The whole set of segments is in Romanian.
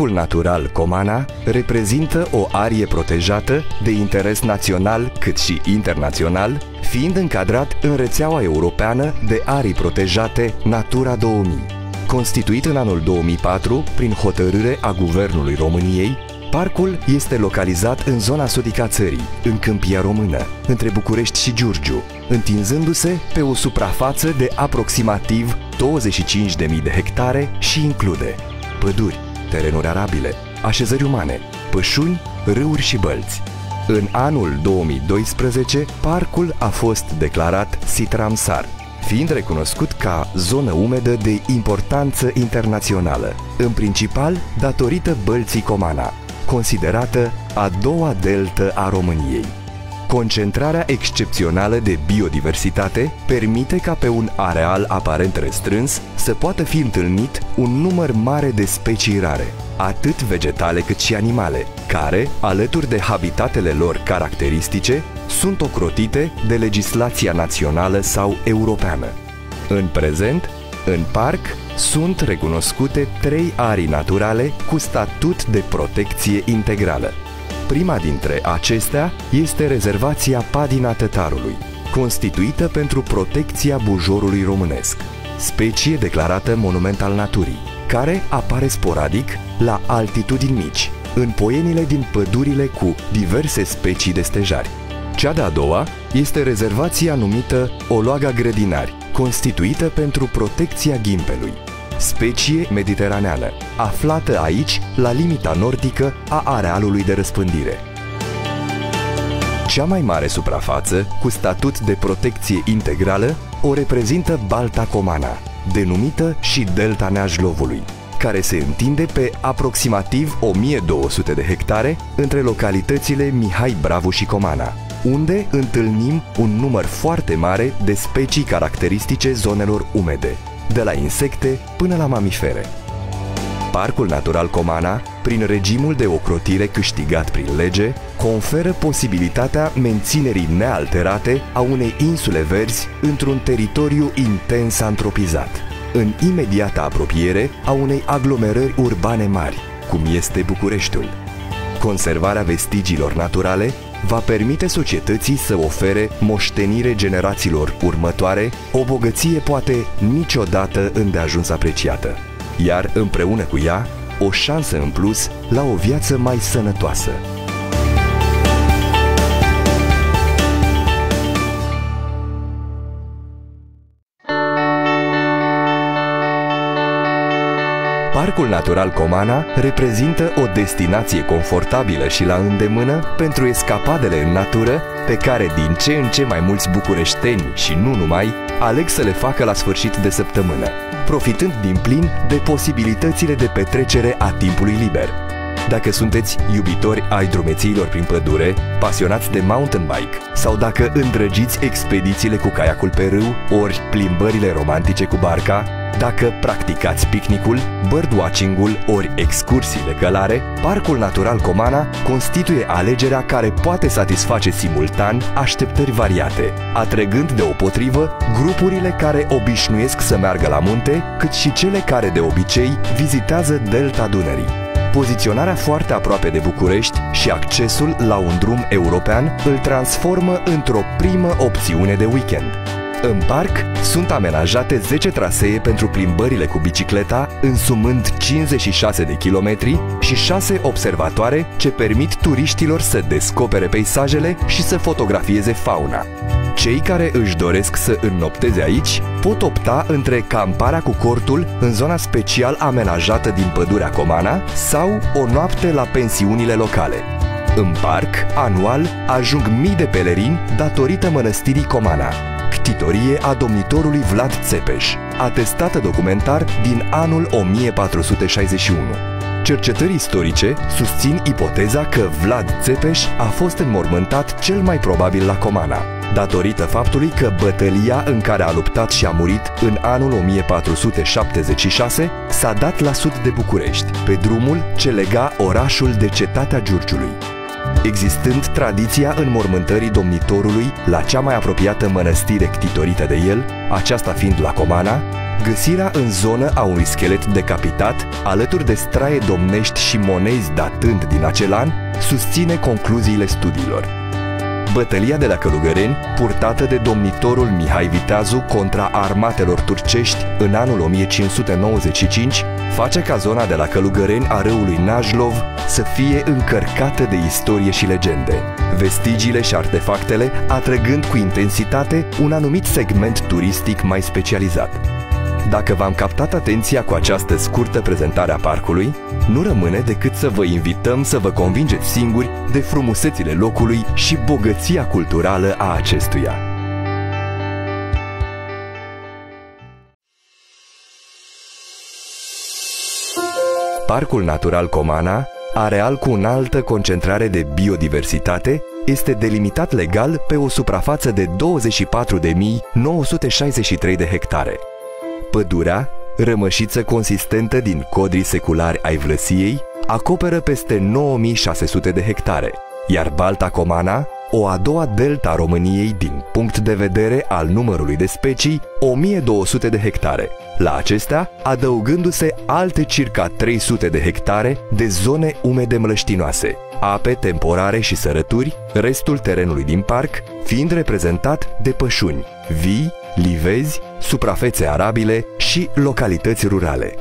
Parcul Natural Comana reprezintă o arie protejată de interes național cât și internațional, fiind încadrat în rețeaua europeană de arii protejate Natura 2000. Constituit în anul 2004 prin hotărâre a Guvernului României, Parcul este localizat în zona sudică a țării, în Câmpia Română, între București și Giurgiu, întinzându-se pe o suprafață de aproximativ 25.000 de hectare și include păduri, terenuri arabile, așezări umane, pășuni, râuri și bălți. În anul 2012, parcul a fost declarat sit Ramsar, fiind recunoscut ca zonă umedă de importanță internațională, în principal datorită bălții Comana, considerată a doua deltă a României. Concentrarea excepțională de biodiversitate permite ca pe un areal aparent restrâns să poată fi întâlnit un număr mare de specii rare, atât vegetale cât și animale, care, alături de habitatele lor caracteristice, sunt ocrotite de legislația națională sau europeană. În prezent, în parc sunt recunoscute trei arii naturale cu statut de protecție integrală. Prima dintre acestea este rezervația Padina Tătarului, constituită pentru protecția bujorului românesc, specie declarată monument al naturii, care apare sporadic la altitudini mici, în poienile din pădurile cu diverse specii de stejari. Cea de-a doua este rezervația numită Oloaga Grădinari, constituită pentru protecția ghimpelui, specie mediteraneană, aflată aici la limita nordică a arealului de răspândire. Cea mai mare suprafață, cu statut de protecție integrală, o reprezintă Balta Comana, denumită și Delta Neajlovului, care se întinde pe aproximativ 1200 de hectare între localitățile Mihai Bravu și Comana, unde întâlnim un număr foarte mare de specii caracteristice zonelor umede, de la insecte până la mamifere. Parcul Natural Comana, prin regimul de ocrotire câștigat prin lege, conferă posibilitatea menținerii nealterate a unei insule verzi într-un teritoriu intens antropizat, în imediată apropiere a unei aglomerări urbane mari, cum este Bucureștiul. Conservarea vestigiilor naturale va permite societății să ofere moștenire generațiilor următoare o bogăție poate niciodată îndeajuns apreciată, iar împreună cu ea o șansă în plus la o viață mai sănătoasă. Parcul Natural Comana reprezintă o destinație confortabilă și la îndemână pentru escapadele în natură pe care din ce în ce mai mulți bucureșteni și nu numai aleg să le facă la sfârșit de săptămână, profitând din plin de posibilitățile de petrecere a timpului liber. Dacă sunteți iubitori ai drumețiilor prin pădure, pasionați de mountain bike sau dacă îndrăgiți expedițiile cu caiacul pe râu ori plimbările romantice cu barca, dacă practicați picnicul, birdwatching-ul ori excursii de călare, Parcul Natural Comana constituie alegerea care poate satisface simultan așteptări variate, atrăgând deopotrivă grupurile care obișnuiesc să meargă la munte, cât și cele care de obicei vizitează delta Dunării. Poziționarea foarte aproape de București și accesul la un drum european îl transformă într-o primă opțiune de weekend. În parc sunt amenajate 10 trasee pentru plimbările cu bicicleta, însumând 56 de kilometri și 6 observatoare ce permit turiștilor să descopere peisajele și să fotografieze fauna. Cei care își doresc să înnopteze aici pot opta între camparea cu cortul în zona special amenajată din pădurea Comana sau o noapte la pensiunile locale. În parc, anual, ajung mii de pelerini datorită mănăstirii Comana, ctitorie a domnitorului Vlad Țepeș, atestată documentar din anul 1461. Cercetări istorice susțin ipoteza că Vlad Țepeș a fost înmormântat cel mai probabil la Comana, datorită faptului că bătălia în care a luptat și a murit în anul 1476 s-a dat la sud de București, pe drumul ce lega orașul de cetatea Giurgiului existând tradiția înmormântării domnitorului la cea mai apropiată mănăstire ctitorită de el, aceasta fiind la Comana, găsirea în zonă a unui schelet decapitat, alături de straie domnești și monezi datând din acel an, susține concluziile studiilor. Bătălia de la Călugăreni, purtată de domnitorul Mihai Viteazu contra armatelor turcești în anul 1595, face ca zona de la Călugăreni a râului Najlov să fie încărcată de istorie și legende, vestigiile și artefactele atrăgând cu intensitate un anumit segment turistic mai specializat. Dacă v-am captat atenția cu această scurtă prezentare a parcului, nu rămâne decât să vă invităm să vă convingeți singuri de frumusețile locului și bogăția culturală a acestuia. Parcul Natural Comana, areal cu o altă concentrare de biodiversitate, este delimitat legal pe o suprafață de 24.963 de hectare. Pădurea, rămășiță consistentă din codrii seculari ai Vlăsiei, acoperă peste 9600 de hectare, iar Balta Comana, o a doua delta a României din punct de vedere al numărului de specii, 1200 de hectare. La acestea, adăugându-se alte circa 300 de hectare de zone umede mlăștinoase, ape temporare și sărături, restul terenului din parc fiind reprezentat de pășuni, vii, livezi, suprafețe arabile și localități rurale.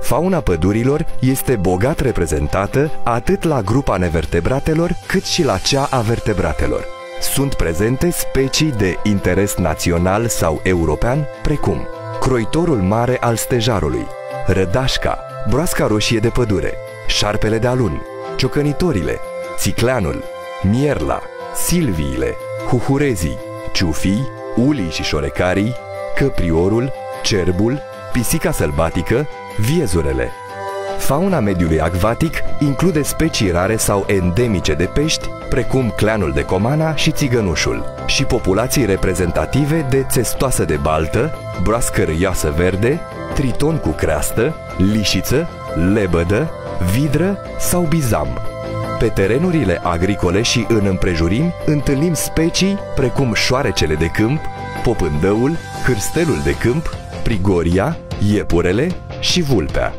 Fauna pădurilor este bogat reprezentată atât la grupa nevertebratelor cât și la cea a vertebratelor. Sunt prezente specii de interes național sau european, precum croitorul mare al stejarului, rădașca, broasca roșie de pădure, șarpele de alun, ciocănitorile, țicleanul, mierla, silviile, huhurezii, ciufii, ulii și șorecarii, căpriorul, cerbul, pisica sălbatică, viezurele. Fauna mediului acvatic include specii rare sau endemice de pești, precum cleanul de comana și țigănușul, și populații reprezentative de țestoasă de baltă, broască râioasă verde, triton cu creastă, lișiță, lebădă, vidră sau bizam. Pe terenurile agricole și în împrejurim întâlnim specii precum șoarecele de câmp, popândăul, hârstelul de câmp, prigoria, iepurele și vulpea.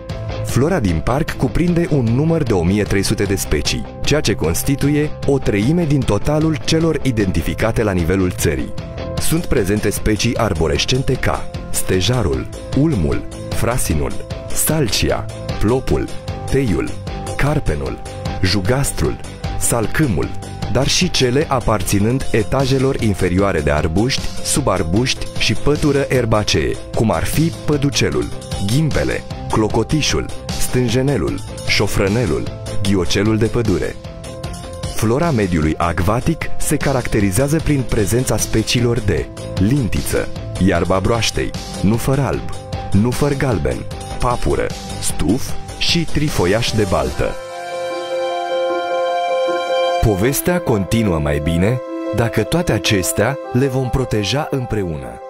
Flora din parc cuprinde un număr de 1300 de specii, ceea ce constituie o treime din totalul celor identificate la nivelul țării. Sunt prezente specii arborescente ca stejarul, ulmul, frasinul, salcia, plopul, teiul, carpenul, jugastrul, salcâmul, dar și cele aparținând etajelor inferioare de arbuști, subarbuști și pătură erbacee, cum ar fi păducelul, ghimbele, clocotișul, stânjenelul, șofrănelul, ghiocelul de pădure. Flora mediului acvatic se caracterizează prin prezența speciilor de lintiță, iarba broaștei, nufăr alb, nufăr galben, papură, stuf și trifoiaș de baltă. Povestea continuă mai bine dacă toate acestea le vom proteja împreună.